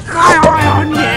干！哎呀哎呀你！